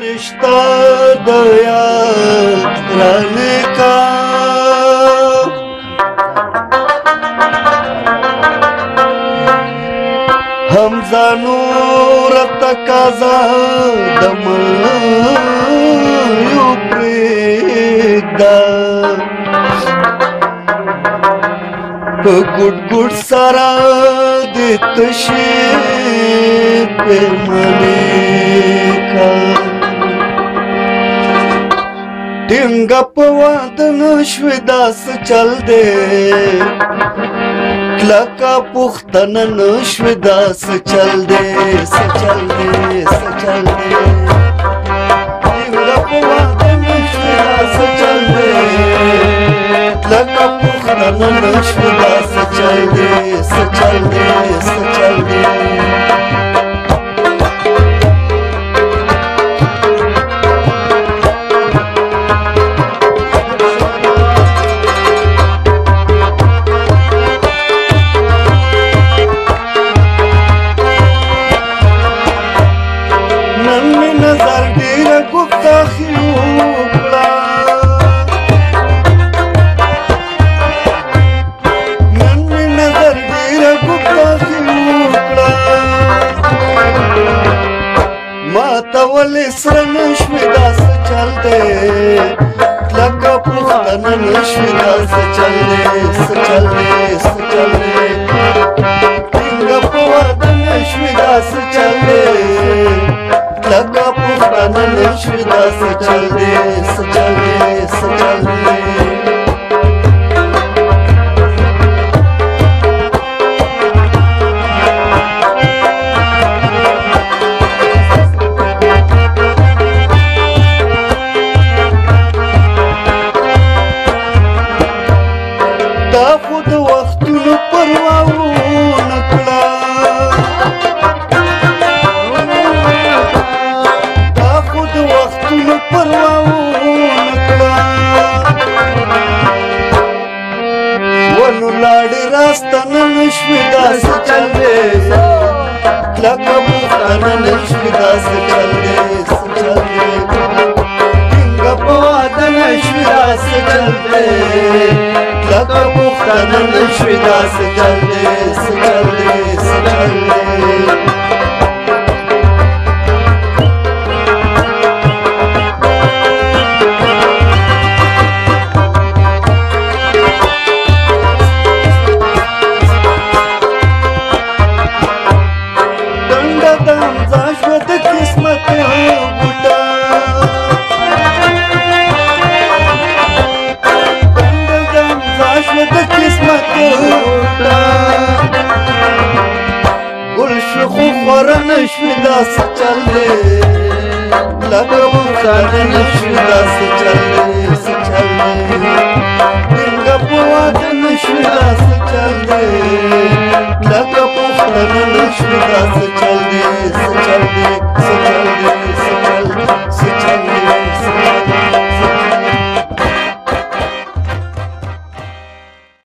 رشتہ دیا رن کا ہم زانور تقاضا دم یو پریدا ګډ ګډ سارا د تشې په ملي څنګه په وطن شوې داس چل دې کلکا پختن نه شوې داس چل دې س چل دې س چل دې لکه پوخ نه نشو دا سچل دې سچل دې वाले सनुष्मिता से चल दे लगा पुख्ता ननुष्मिता से चल दे से चल दे से चल दे लिंगा पुख्ता ननुष्मिता से चल दे लगा पुख्ता ननुष्मिता से चल दे से चल दे से चल दे دا خو د وختونو پروا ونه کړه دا خو د وختونو پروا ونه کړه ونو لاړې راستنه نشوې داسې چل دی کلکه پوښتنه نشوې داسې چل دی څه چل دی ټینګه په واده نشوې داسې چل دی नंद श्रीदास चले विश्वदास चल रे लगो सारे विश्वदास चल रे चल रे लिंग पुआन विश्वदास चल रे लगो सारे विश्वदास चल रे